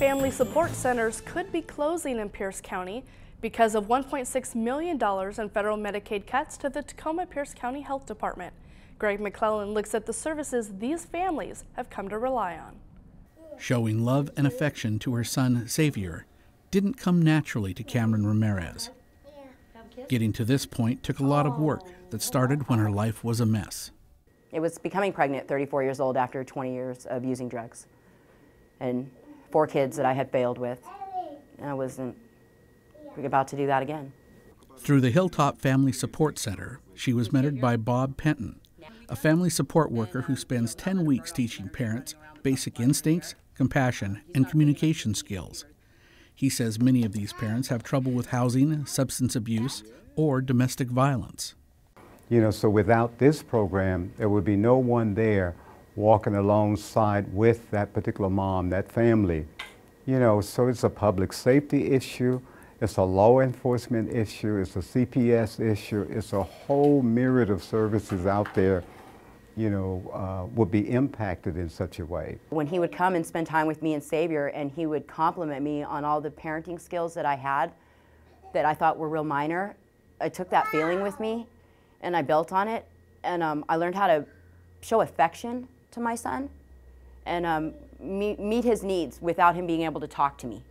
family support centers could be closing in Pierce County because of $1.6 million in federal Medicaid cuts to the Tacoma Pierce County Health Department. Greg McClellan looks at the services these families have come to rely on. Showing love and affection to her son, Xavier, didn't come naturally to Cameron Ramirez. Getting to this point took a lot of work that started when her life was a mess. It was becoming pregnant 34 years old after 20 years of using drugs. And four kids that I had failed with. I wasn't about to do that again. Through the Hilltop Family Support Center, she was mentored by Bob Penton, a family support worker who spends 10 weeks teaching parents basic instincts, compassion, and communication skills. He says many of these parents have trouble with housing, substance abuse, or domestic violence. You know, so without this program, there would be no one there walking alongside with that particular mom, that family. You know, so it's a public safety issue, it's a law enforcement issue, it's a CPS issue, it's a whole myriad of services out there you know, uh, would be impacted in such a way. When he would come and spend time with me and Xavier, and he would compliment me on all the parenting skills that I had that I thought were real minor, I took that feeling with me and I built on it and um, I learned how to show affection to my son and um, meet, meet his needs without him being able to talk to me.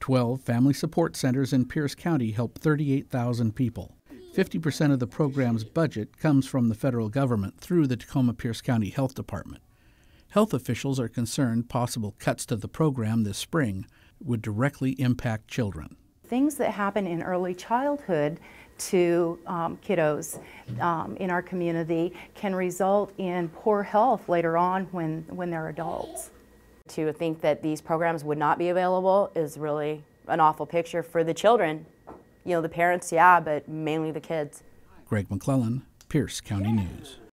12 family support centers in Pierce County help 38,000 people. 50% of the program's budget comes from the federal government through the Tacoma Pierce County Health Department. Health officials are concerned possible cuts to the program this spring would directly impact children. Things that happen in early childhood to um, kiddos um, in our community can result in poor health later on when, when they're adults. To think that these programs would not be available is really an awful picture for the children you know, the parents, yeah, but mainly the kids. Greg McClellan, Pierce County News.